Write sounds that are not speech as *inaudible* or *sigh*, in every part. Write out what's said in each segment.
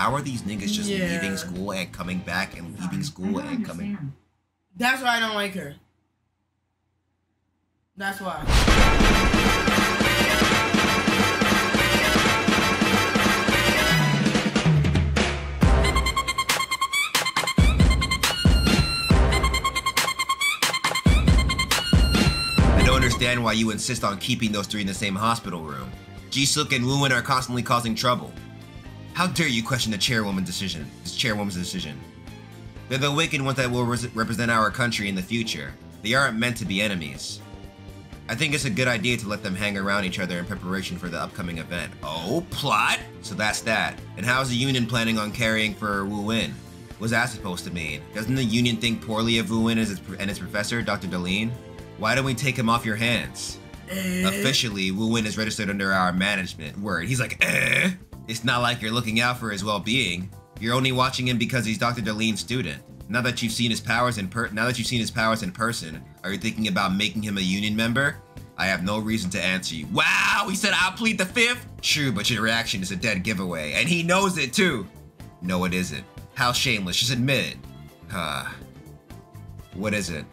How are these niggas just Yeah. leaving school and coming back and leaving school I don't and coming? That's why I don't like her. That's why. I don't understand why you insist on keeping those three in the same hospital room. Jisuk and Wooin are constantly causing trouble. How dare you question the chairwoman's decision? This chairwoman's decision. They're the wicked ones that will res- represent our country in the future. They aren't meant to be enemies. I think it's a good idea to let them hang around each other in preparation for the upcoming event. Oh, plot? So that's that. And how's the Union planning on carrying for Wooin? What's that supposed to mean? Doesn't the Union think poorly of Wooin as its, and its professor, Dr. Deline? Why don't we take him off your hands? Eh. Officially, Wooin is registered under our management. Word. He's like, eh? It's not like you're looking out for his well-being. You're only watching him because he's Dr. Deline's student. Now that you've seen his powers in per- now that you've seen his powers in person, are you thinking about making him a union member? I have no reason to answer you. Wow, he said I'll plead the fifth? True, but your reaction is a dead giveaway, and he knows it too. No, it isn't. How shameless, just admit it. Huh. What is it?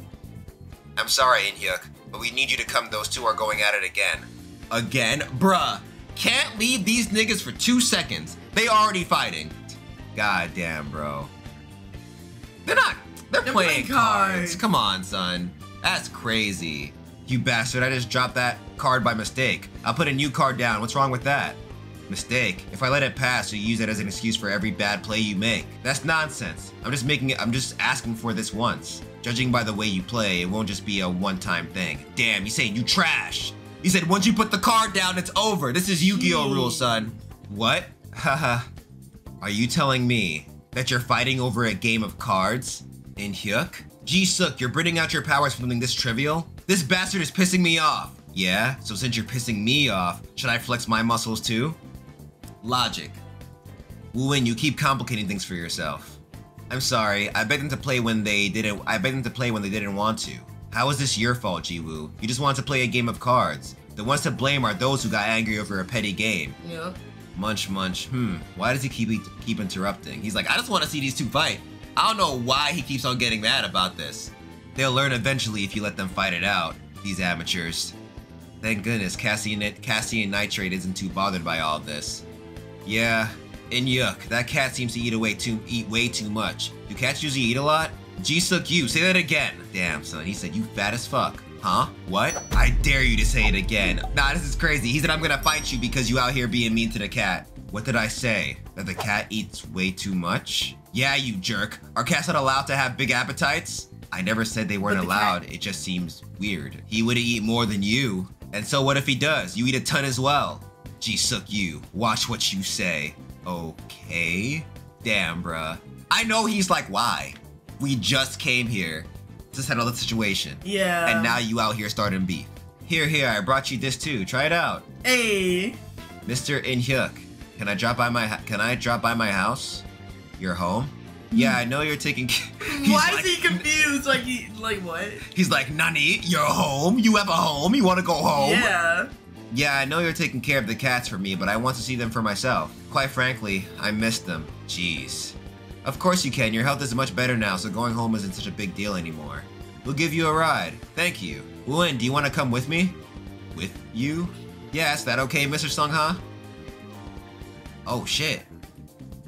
I'm sorry, Inhyuk, but we need you to come. Those two are going at it again. Again? Bruh. Can't leave these niggas for two seconds. They already fighting. God damn, bro. They're not. They're, They're playing, playing cards. cards. Come on, son. That's crazy. You bastard, I just dropped that card by mistake. I'll put a new card down. What's wrong with that? Mistake. If I let it pass, you use it as an excuse for every bad play you make. That's nonsense. I'm just making it, I'm just asking for this once. Judging by the way you play, it won't just be a one-time thing. Damn, you saying you trash. You said once you put the card down, it's over. This is Yu-Gi-Oh hmm. rules, son. What? Haha. Are you telling me that you're fighting over a game of cards? In Hyuk? Ji-Suk, you're bringing out your powers for something this trivial? This bastard is pissing me off. Yeah? So since you're pissing me off, should I flex my muscles too? Logic. Wooin, you keep complicating things for yourself. I'm sorry, I begged them to play when they didn't I begged them to play when they didn't want to. How is this your fault, Jiwoo? You just wanted to play a game of cards. The ones to blame are those who got angry over a petty game. Yeah. Munch munch. Hmm. Why does he keep keep interrupting? He's like, I just want to see these two fight. I don't know why he keeps on getting mad about this. They'll learn eventually if you let them fight it out. These amateurs. Thank goodness Cassian Cassian Nitrate isn't too bothered by all this. Yeah, and Yuk, that cat seems to eat away too eat way too much. Do cats usually eat a lot? Jisuk Yu, say that again. Damn son, he said you fat as fuck. Huh? What? I dare you to say it again. Nah, this is crazy. He said I'm gonna fight you because you out here being mean to the cat. What did I say? That the cat eats way too much? Yeah, you jerk. Are cats not allowed to have big appetites? I never said they weren't the allowed. cat- It just seems weird. He would eat more than you. And so what if he does? You eat a ton as well. Jisuk Yu. Watch what you say. Okay. Damn, bruh. I know he's like, why? We just came here to settle the situation. Yeah. And now you out here starting beef. Here, here, I brought you this too. Try it out. Hey. Mr. Inhyuk, can I drop by my can I drop by my house? Your home? Yeah, I know you're taking *laughs* Why like- is he confused? Like he like what? He's like, Nani, you're home? You have a home? You wanna go home? Yeah. Yeah, I know you're taking care of the cats for me, but I want to see them for myself. Quite frankly, I missed them. Jeez. Of course you can, your health is much better now, so going home isn't such a big deal anymore. We'll give you a ride. Thank you. Wooin, do you want to come with me? With you? Yeah, is that okay, Mr. Sungha? Oh shit.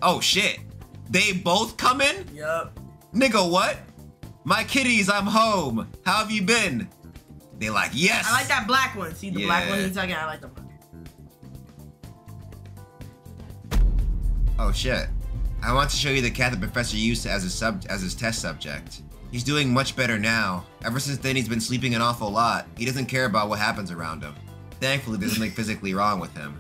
Oh shit. They both coming? Yup. Nigga, what? My kitties, I'm home. How have you been? They like, yes. I like that black one. See the black one Yeah. he's talking. I like the black. Oh shit. I want to show you the cat the professor used as a sub as his test subject. He's doing much better now. Ever since then he's been sleeping an awful lot. He doesn't care about what happens around him. Thankfully there's nothing *laughs* physically wrong with him.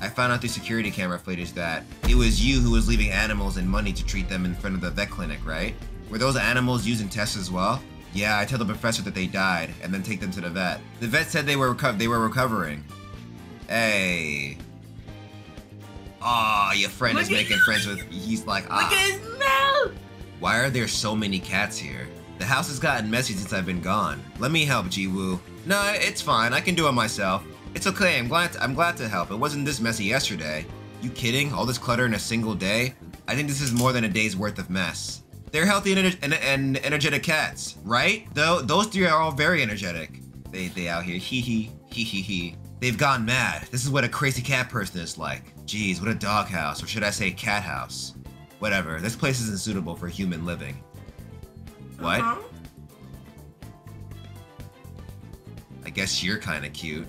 I found out through security camera footage that it was you who was leaving animals and money to treat them in front of the vet clinic, right? Were those animals used in tests as well? Yeah, I tell the professor that they died and then take them to the vet. The vet said they were they were recovering. Hey. Aw, your friend is Look at- making friends with. *laughs* He's like, Look ah. at his mouth. Why are there so many cats here? The house has gotten messy since I've been gone. Let me help, Jiwoo. No, it's fine. I can do it myself. It's okay. I'm glad. To, I'm glad to help. It wasn't this messy yesterday. You kidding? All this clutter in a single day? I think this is more than a day's worth of mess. They're healthy and, ener- and, and energetic cats, right? Though those three are all very energetic. They they out here hee hee hee hee hee. They've gone mad. This is what a crazy cat person is like. Jeez, what a doghouse, or should I say cat house? Whatever. This place isn't suitable for human living. What? Uh-huh. I guess you're kind of cute.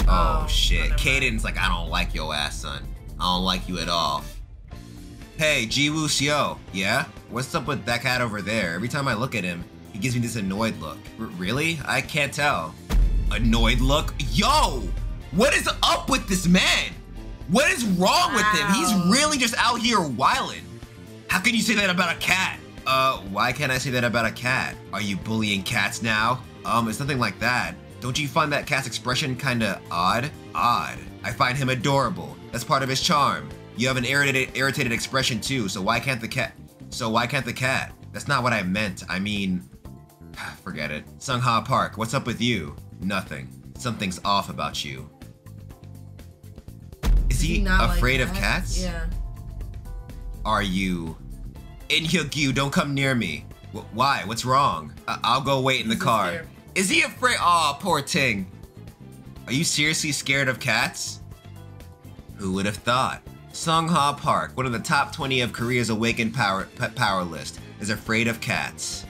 Oh, Oh, shit. Kayden's like, I don't like your ass, son. I don't like you at all. Hey, Jiwoo Seo. Yeah? What's up with that cat over there? Every time I look at him, he gives me this annoyed look. R- really? I can't tell. Annoyed look? Yo! What is up with this man? What is wrong with him? He's really just out here wilding. How can you say that about a cat? Uh, why can't I say that about a cat? Are you bullying cats now? Um, it's nothing like that. Don't you find that cat's expression kinda odd? Odd. I find him adorable. That's part of his charm. You have an irritated, irritated expression too, so why can't the cat? So why can't the cat? That's not what I meant. I mean, *sighs* forget it. Sungha Park, what's up with you? Nothing. Something's off about you. Is he, not like afraid of cats? Yeah. are you? In Hyukyu, don't come near me. Wh- why? What's wrong? I- I'll go wait in the car. scared. Is he afraid? Aw, poor Ting. Are you seriously scared of cats? Who would have thought? Sungha Park, one of the top 20 of Korea's awakened power, power list, is afraid of cats.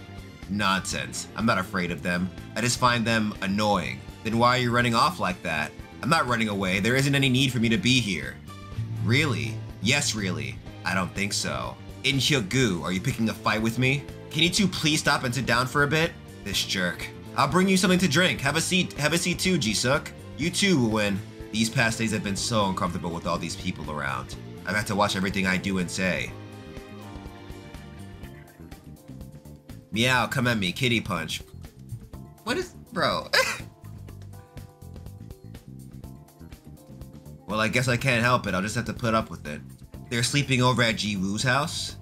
Nonsense. I'm not afraid of them. I just find them annoying. Then why are you running off like that? I'm not running away. There isn't any need for me to be here. Really? Yes, really. I don't think so. In Hyugu, are you picking a fight with me? Can you two please stop and sit down for a bit? This jerk. I'll bring you something to drink. Have a seat. Have a seat too, Jisuk. You too will win. These past days have been so uncomfortable with all these people around. I've had to watch everything I do and say. Meow, come at me, kitty punch. What is, bro? *laughs* well, I guess I can't help it. I'll just have to put up with it. They're sleeping over at Ji Woo's house?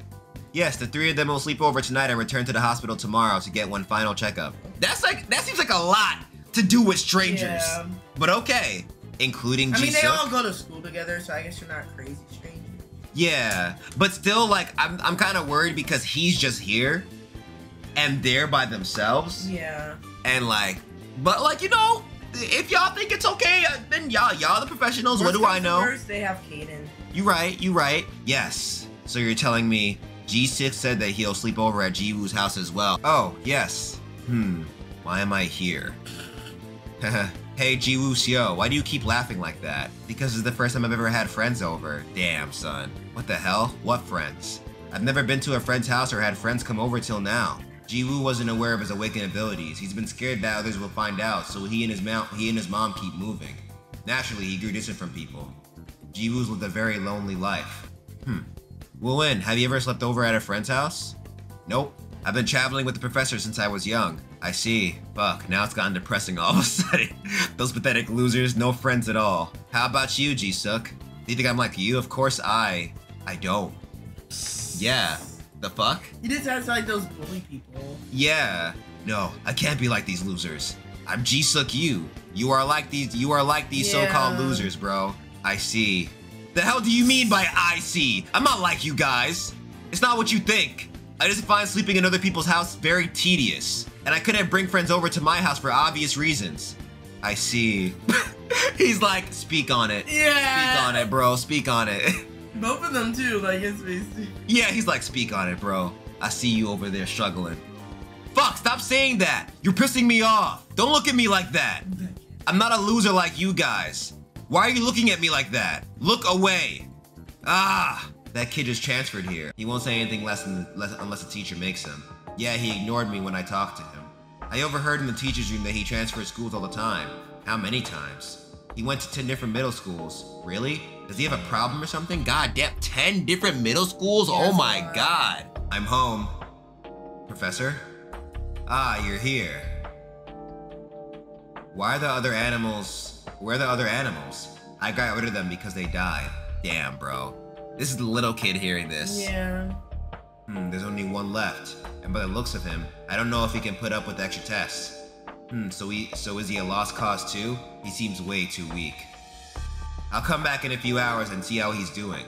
Yes, the three of them will sleep over tonight and return to the hospital tomorrow to get one final checkup. That's like, that seems like a lot to do with strangers. Yeah. But okay. Including I mean, they all go to school together, so I guess you're not crazy strangers. Yeah, but still, like, I'm, I'm kind of worried because he's just here and they're by themselves. Yeah. And, like, but, like, you know, if y'all think it's okay, y'all, y'all the professionals. what do I know? First, they have Kayden. You right, you right. Yes. So you're telling me Jisuk said that he'll sleep over at Jiwoo's house as well. Oh, yes. Hmm. Why am I here? *laughs* hey, Jiwoo Seo, why do you keep laughing like that? Because it's the first time I've ever had friends over. Damn, son. What the hell? What friends? I've never been to a friend's house or had friends come over till now. Jiwoo wasn't aware of his awakened abilities. He's been scared that others will find out, so he and his mom, he and his mom keep moving. Naturally, he grew distant from people. Jiwoo's lived a very lonely life. Hmm. Woo-in, have you ever slept over at a friend's house? Nope. I've been traveling with the professor since I was young. I see. Fuck, now it's gotten depressing all of a *laughs* sudden. Those pathetic losers, no friends at all. How about you, Jisuk? Do you think I'm like you? Of course I... I don't. Yeah. The fuck? You just to like those bully people. Yeah. No, I can't be like these losers. I'm Jisuk Yu. You are like these you are like these so-called losers, bro. I see. The hell do you mean by I see? I'm not like you guys. It's not what you think. I just find sleeping in other people's house very tedious. And I couldn't bring friends over to my house for obvious reasons. I see. *laughs* He's like, speak on it. Yeah. Speak on it, bro. Speak on it. *laughs* Both of them too. Like it's basically. Yeah, he's like, speak on it, bro. I see you over there struggling. Fuck, stop saying that. You're pissing me off. Don't look at me like that. I'm not a loser like you guys. Why are you looking at me like that? Look away. Ah, that kid just transferred here. He won't say anything less than less, unless the teacher makes him. Yeah, he ignored me when I talked to him. I overheard in the teacher's room that he transferred schools all the time. How many times? He went to 10 different middle schools. Really? Does he have a problem or something? God damn, 10 different middle schools? Oh my god. I'm home. Professor? Ah, you're here. Why are the other animals? Where are the other animals? I got rid of them because they died. Damn, bro. This is the little kid hearing this. Yeah. Hmm, there's only one left. And by the looks of him, I don't know if he can put up with extra tests. Hmm, so he so is he a lost cause too? He seems way too weak. I'll come back in a few hours and see how he's doing.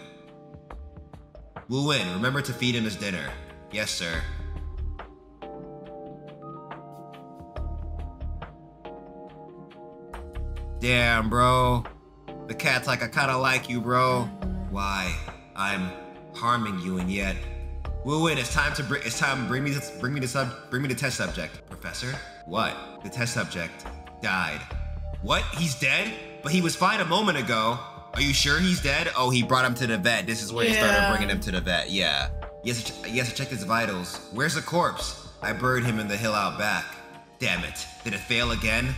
Wooin, remember to feed him his dinner. Yes, sir. Damn, bro. The cat's like, I kinda like you, bro. Why? I'm harming you, and yet. Wooin, it's time to bring. It's time. Bring me the. Bring me the sub. Bring me the test subject, Professor. What? The test subject died. What? He's dead? But he was fine a moment ago. Are you sure he's dead? Oh, he brought him to the vet. This is where he started bringing him to the vet. Yeah. Yes, yes. I checked his vitals. Where's the corpse? I buried him in the hill out back. Damn it. Did it fail again?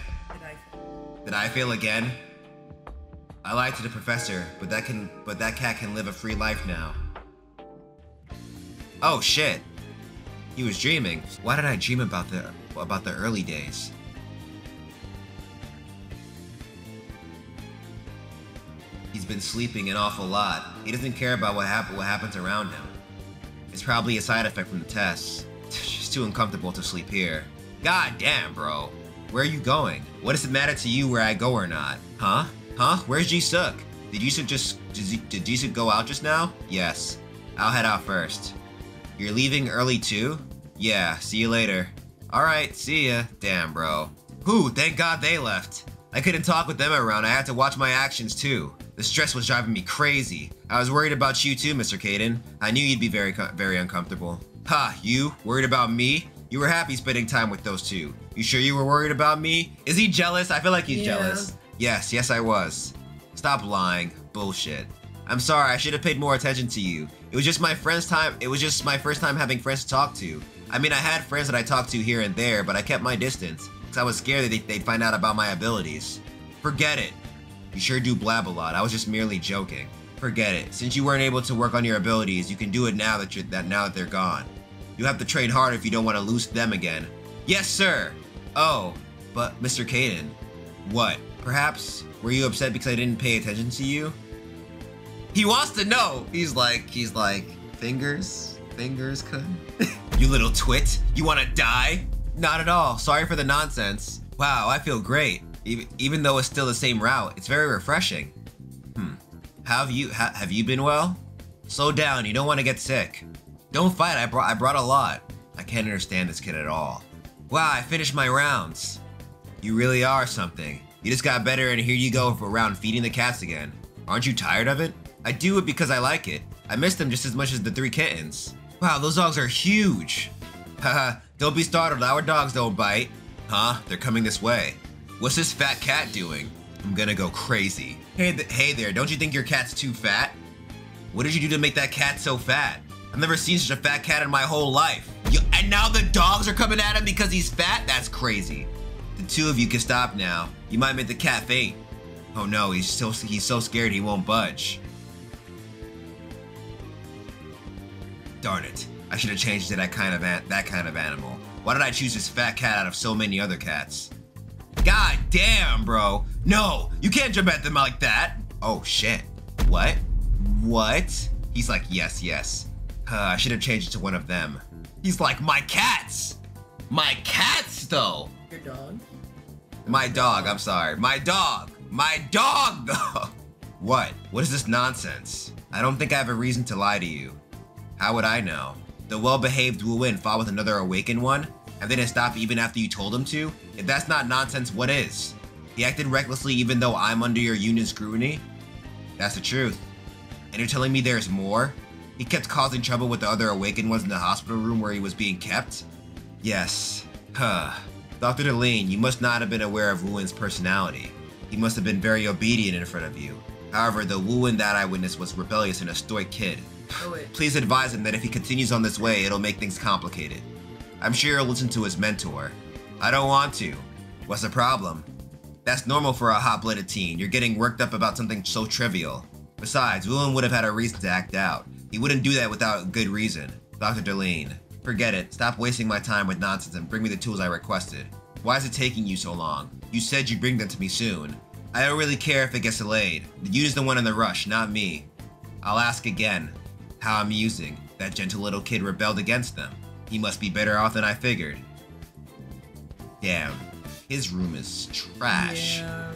Did I? Fail again? I lied to the professor, but that can but that cat can live a free life now. Oh shit. He was dreaming. Why did I dream about the about the early days? He's been sleeping an awful lot. He doesn't care about what happen what happens around him. It's probably a side effect from the tests. *laughs* It's just too uncomfortable to sleep here. God damn, bro. Where are you going? What does it matter to you where I go or not? Huh? Huh? Where's Ji-Suk? Did Ji-Suk just did did Ji-Suk go out just now? Yes. I'll head out first. You're leaving early too? Yeah, see you later. Alright, see ya. Damn, bro. Whew, thank God they left. I couldn't talk with them around, I had to watch my actions too. The stress was driving me crazy. I was worried about you too, Mr. Kayden. I knew you'd be very, very uncomfortable. Ha, you? Worried about me? You were happy spending time with those two. You sure you were worried about me? Is he jealous? I feel like he's Yeah. jealous. Yes, yes, I was. Stop lying. Bullshit. I'm sorry, I should have paid more attention to you. It was just my friend's time. It was just my first time having friends to talk to. I mean, I had friends that I talked to here and there, but I kept my distance because I was scared that they- they'd find out about my abilities. Forget it. You sure do blab a lot. I was just merely joking. Forget it. Since you weren't able to work on your abilities, you can do it now that you're that now that they're gone. You have to train hard if you don't want to lose them again. Yes, sir. Oh, but Mr. Kayden, what? Perhaps were you upset because I didn't pay attention to you? He wants to know. He's like, he's like, fingers, fingers, could. *laughs* you little twit. You want to die? Not at all. Sorry for the nonsense. Wow, I feel great. Even, even though it's still the same route, it's very refreshing. Hmm. Have you ha, have you been well? Slow down. You don't want to get sick. Don't fight. I brought I brought a lot. I can't understand this kid at all. Wow, I finished my rounds. You really are something. You just got better and here you go around feeding the cats again. Aren't you tired of it? I do it because I like it. I miss them just as much as the three kittens. Wow, those dogs are huge. *laughs* Haha, don't be startled, our dogs don't bite. Huh? They're coming this way. What's this fat cat doing? I'm gonna go crazy. Hey, th- hey there, don't you think your cat's too fat? What did you do to make that cat so fat? I've never seen such a fat cat in my whole life. You, and now the dogs are coming at him because he's fat? That's crazy. The two of you can stop now. You might make the cat faint. Oh no, he's so he's so scared he won't budge. Darn it. I should have changed to that kind of that kind of animal. Why did I choose this fat cat out of so many other cats? God damn, bro. No, you can't jump at them like that. Oh shit. What? What? He's like, yes, yes. Uh, I should have changed it to one of them. He's like, my cats! My cats, though! Your dog? My dog, I'm sorry. My dog! My dog, *laughs* though! What? What is this nonsense? I don't think I have a reason to lie to you. How would I know? The well-behaved Wooin fought with another awakened one, and they didn't stop even after you told him to? If that's not nonsense, what is? He acted recklessly even though I'm under your union scrutiny? That's the truth. And you're telling me there's more? He kept causing trouble with the other awakened ones in the hospital room where he was being kept? Yes. Huh. Dr. Delane, you must not have been aware of Wooin's personality. He must have been very obedient in front of you. However, the Wooin that I witnessed was rebellious and a stoic kid. Oh. Please advise him that if he continues on this way, it'll make things complicated. I'm sure he'll listen to his mentor. I don't want to. What's the problem? That's normal for a hot-blooded teen. You're getting worked up about something so trivial. Besides, Willem would have had a reason to act out. He wouldn't do that without good reason. Dr. Delane, forget it. Stop wasting my time with nonsense and bring me the tools I requested. Why is it taking you so long? You said you'd bring them to me soon. I don't really care if it gets delayed. You is the one in the rush, not me. I'll ask again. How amusing. That gentle little kid rebelled against them. He must be better off than I figured. Damn. His room is trash. Yeah.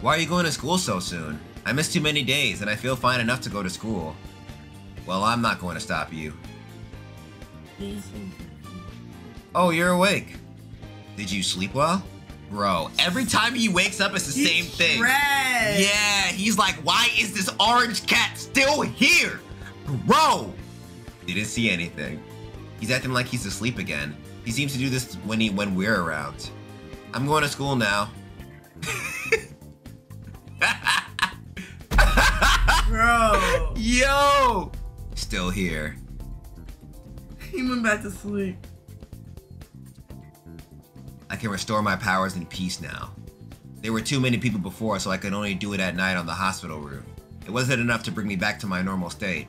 Why are you going to school so soon? I missed too many days and I feel fine enough to go to school. Well, I'm not going to stop you. Oh, you're awake. Did you sleep well? Bro, every time he wakes up, it's the He's same thing. trash. Yeah, he's like, why is this orange cat still here? Bro! Didn't see anything. He's acting like he's asleep again. He seems to do this when he when we're around. I'm going to school now. *laughs* Yo! Still here. *laughs* He went back to sleep. I can restore my powers in peace now. There were too many people before, so I could only do it at night on the hospital room. It wasn't enough to bring me back to my normal state.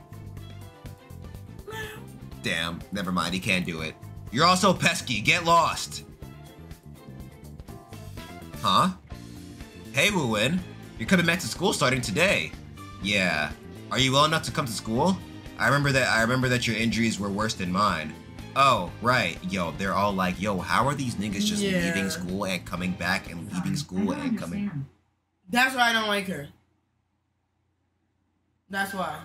Damn, never mind, he can't do it. You're also pesky, get lost! Huh? Hey, Wooin. You're coming back to school starting today. Yeah. Are you well enough to come to school? I remember that I remember that your injuries were worse than mine. Oh, right. Yo, they're all like, yo, how are these niggas just Yeah. leaving school and coming back and leaving school I don't and coming understand. That's why I don't like her. That's why.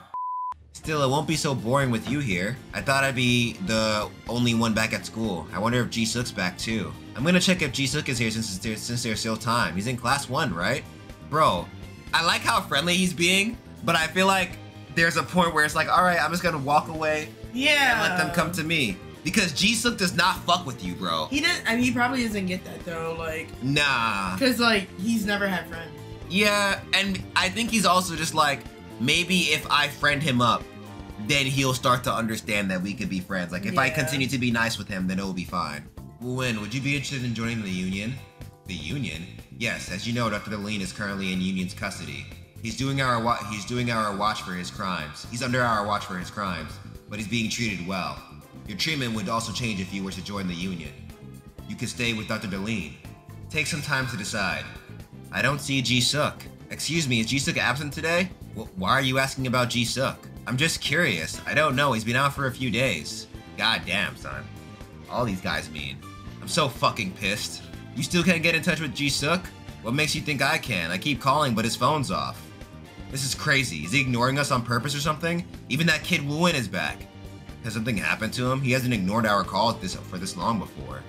Still, it won't be so boring with you here. I thought I'd be the only one back at school. I wonder if Jisuk's back too. I'm gonna check if Jisuk is here since it's since there's still time. He's in class one, right? Bro, I like how friendly he's being, but I feel like there's a point where it's like, all right, I'm just gonna walk away Yeah. and let them come to me. Because Jisuk does not fuck with you, bro. He didn't. I mean, he probably doesn't get that though. Like, Nah. cause like he's never had friends. Yeah, and I think he's also just like, maybe if I friend him up, then he'll start to understand that we could be friends. Like, if I continue to be nice with him, then it will be fine. Win, would you be interested in joining the Union? The Union? Yes, as you know, Dr. Deline is currently in Union's custody. He's doing our wa- he's doing our watch for his crimes. He's under our watch for his crimes, but he's being treated well. Your treatment would also change if you were to join the Union. You could stay with Dr. Deline. Take some time to decide. I don't see Ji Suk. Excuse me, is Ji Suk absent today? Wh- why are you asking about Ji Suk? I'm just curious. I don't know. He's been out for a few days. God damn, son. All these guys mean. I'm so fucking pissed. You still can't get in touch with Ji Suk? What makes you think I can? I keep calling, but his phone's off. This is crazy. Is he ignoring us on purpose or something? Even that kid Wooin is back. Has something happened to him? He hasn't ignored our calls this for this long before.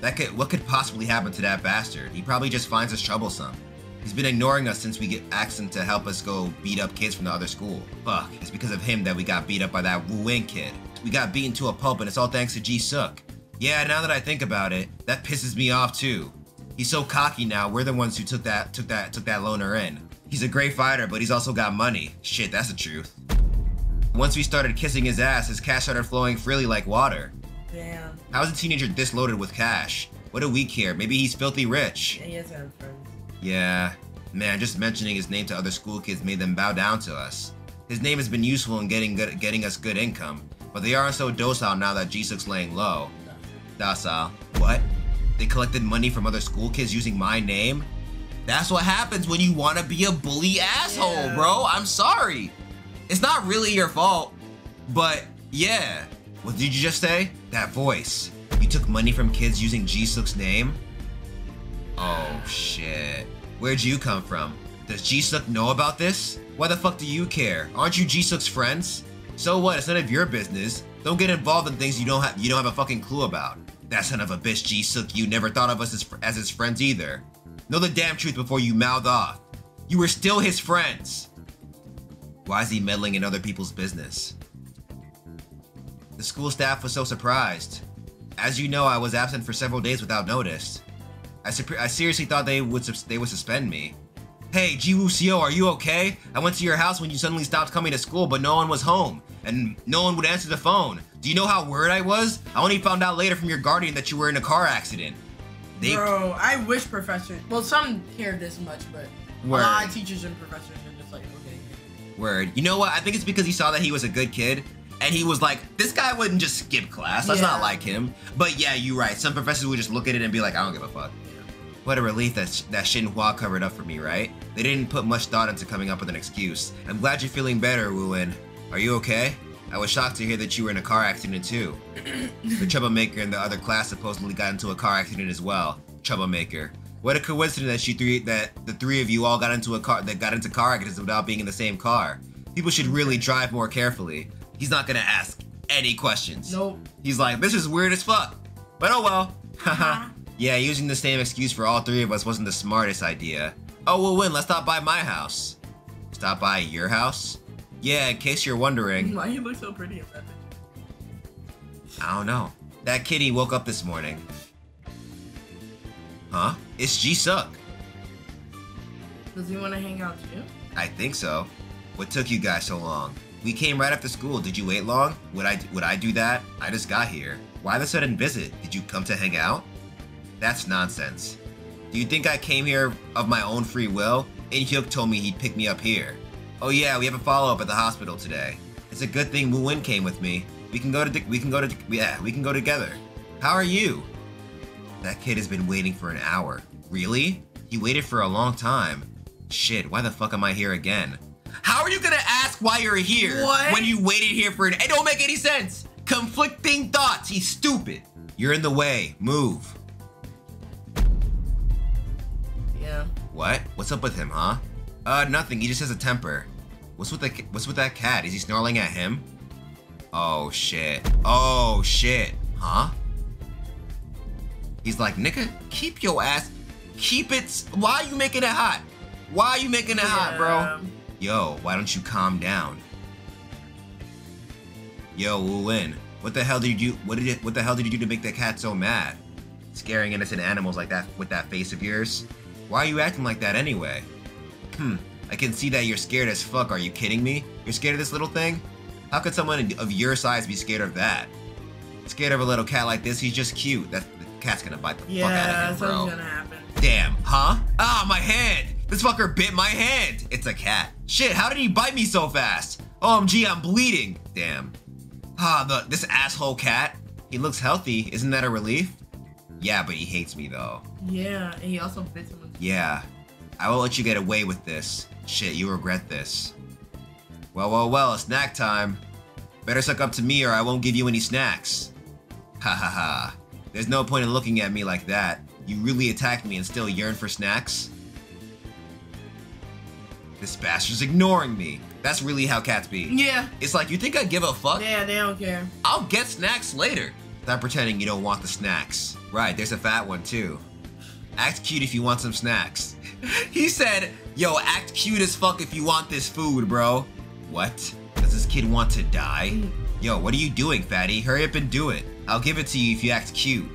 That could what could possibly happen to that bastard? He probably just finds us troublesome. He's been ignoring us since we get asked him to help us go beat up kids from the other school. Fuck, it's because of him that we got beat up by that Wu Wing kid. We got beaten to a pulp and it's all thanks to Ji Suk. Yeah, now that I think about it, that pisses me off too. He's so cocky now, we're the ones who took that took that took that loner in. He's a great fighter, but he's also got money. Shit, that's the truth. Once we started kissing his ass, his cash started flowing freely like water. Damn. How is a teenager this loaded with cash? What do we care? Maybe he's filthy rich. Yeah, he has friends. Yeah. Man, just mentioning his name to other school kids made them bow down to us. His name has been useful in getting good, getting us good income, but they aren't so docile now that Jisuk's laying low. Docile. What? They collected money from other school kids using my name? That's what happens when you want to be a bully asshole, Yeah. bro. I'm sorry. It's not really your fault, but yeah. What did you just say? That voice. You took money from kids using Jisuk's name? Oh shit. Where'd you come from? Does Jisuk know about this? Why the fuck do you care? Aren't you Jisuk's friends? So what? It's none of your business. Don't get involved in things you don't have you don't have a fucking clue about. That son of a bitch Jisuk, you never thought of us as, as his friends either. Know the damn truth before you mouth off. You were still his friends. Why is he meddling in other people's business? The school staff was so surprised. As you know, I was absent for several days without notice. I, I seriously thought they would they would suspend me. Hey, Jiwoo Seo, are you okay? I went to your house when you suddenly stopped coming to school, but no one was home, and no one would answer the phone. Do you know how worried I was? I only found out later from your guardian that you were in a car accident. They Bro, I wish professors. Well, some care this much, but Word. a lot of teachers and professors are just like, okay. Word. You know what? I think it's because he saw that he was a good kid. And he was like, this guy wouldn't just skip class. That's not like him. But yeah, you're right. Some professors would just look at it and be like, I don't give a fuck. What a relief that, that Shinhua covered up for me, right? They didn't put much thought into coming up with an excuse. I'm glad you're feeling better, Wu-In. Are you okay? I was shocked to hear that you were in a car accident too. *clears throat* the troublemaker in the other class supposedly got into a car accident as well. Troublemaker. What a coincidence that you three that the three of you all got into a car that got into car accidents without being in the same car. People should really drive more carefully. He's not gonna ask any questions. Nope. He's like, this is weird as fuck. But oh well. Haha. *laughs* Uh-huh. yeah, using the same excuse for all three of us wasn't the smartest idea. Oh, well, win. Let's stop by my house. Stop by your house? Yeah, in case you're wondering. Why you look so pretty in that picture? I don't know. That kitty woke up this morning. Huh? It's Jisuk. Does he want to hang out too? I think so. What took you guys so long? We came right after school. Did you wait long? Would I would I do that? I just got here. Why the sudden visit? Did you come to hang out? That's nonsense. Do you think I came here of my own free will? Inhyuk told me he'd pick me up here. Oh yeah, we have a follow-up at the hospital today. It's a good thing Wooin came with me. We can go to we can go to yeah, we can go together. How are you? That kid has been waiting for an hour. Really? He waited for a long time. Shit, why the fuck am I here again? How are you gonna ask why you're here What? when you waited here for an- It don't make any sense! Conflicting thoughts, he's stupid. You're in the way, move. Yeah. What? What's up with him, huh? Uh, nothing, he just has a temper. What's with the what's with that cat? Is he snarling at him? Oh shit. Oh shit. Huh? He's like, nigga, keep your ass, keep it. Why are you making it hot? Why are you making it hot, bro? Yo, why don't you calm down? Yo, Wu Lin, what the hell did you do? What did it? What the hell did you do to make that cat so mad? Scaring innocent animals like that with that face of yours? Why are you acting like that anyway? Hmm, I can see that you're scared as fuck. Are you kidding me? You're scared of this little thing? How could someone of your size be scared of that? Scared of a little cat like this? He's just cute. That the cat's gonna bite the Yeah, fuck out that's of him, bro. gonna happen. Damn, huh? Ah, my hand! This fucker bit my hand! It's a cat. Shit, how did he bite me so fast? OMG, I'm bleeding! Damn. Ah, the this asshole cat. He looks healthy, isn't that a relief? Yeah, but he hates me though. Yeah, and he also bit someone. Yeah. I won't let you get away with this. Shit, you regret this. Well, well, well, it's snack time. Better suck up to me or I won't give you any snacks. Ha ha ha. There's no point in looking at me like that. You really attacked me and still yearn for snacks? This bastard's ignoring me. That's really how cats be. Yeah. It's like, you think I give a fuck? Yeah, they don't care. I'll get snacks later. Stop pretending you don't want the snacks. Right, there's a fat one too. Act cute if you want some snacks. *laughs* he said, yo, act cute as fuck if you want this food, bro. What? Does this kid want to die? Yo, what are you doing, fatty? Hurry up and do it. I'll give it to you if you act cute.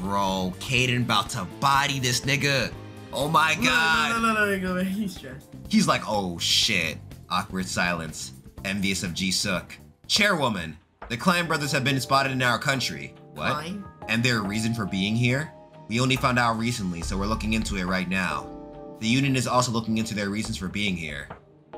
Bro, Kayden about to body this nigga. Oh my god. No, no, no, no, no, he's stressed. He's like, oh shit. Awkward silence. Envious of Ji Suk. Chairwoman, the Klein brothers have been spotted in our country. What? And their reason for being here? We only found out recently, so we're looking into it right now. The union is also looking into their reasons for being here.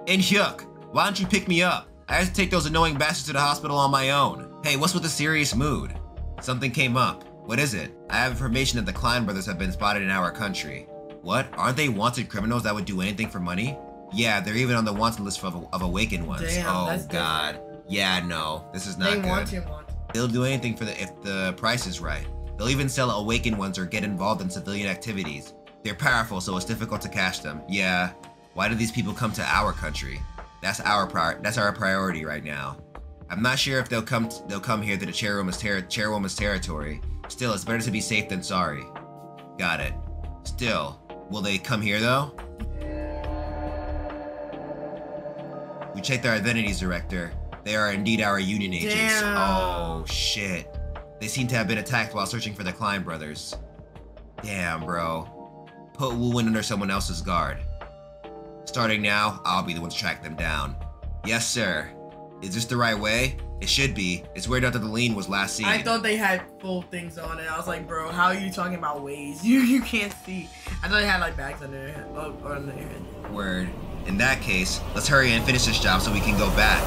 In Hyuk, why don't you pick me up? I have to take those annoying bastards to the hospital on my own. Hey, what's with the serious mood? Something came up. What is it? I have information that the Klein brothers have been spotted in our country. What? Aren't they wanted criminals that would do anything for money? Yeah, they're even on the wanted list of, of awakened ones. Damn, oh that's god. Yeah, no, this is not they good. want him on. They'll do anything for the if the price is right. They'll even sell awakened ones or get involved in civilian activities. They're powerful, so it's difficult to catch them. Yeah. Why do these people come to our country? That's our prior that's our priority right now. I'm not sure if they'll come they'll come here to the chairwoman's, ter- chairwoman's territory. Still, it's better to be safe than sorry. Got it. Still, will they come here though? We checked their identities, Director. They are indeed our Union agents. Damn. Oh, shit. They seem to have been attacked while searching for the Klein brothers. Damn, bro. Put Wooin under someone else's guard. Starting now, I'll be the one to track them down. Yes, sir. Is this the right way? It should be. It's where Dr. Lean was last seen. I thought they had full things on it. I was like, bro, how are you talking about ways? *laughs* You you can't see. I thought they had like bags under their head. Or under their head. Word. In that case, let's hurry and finish this job so we can go back.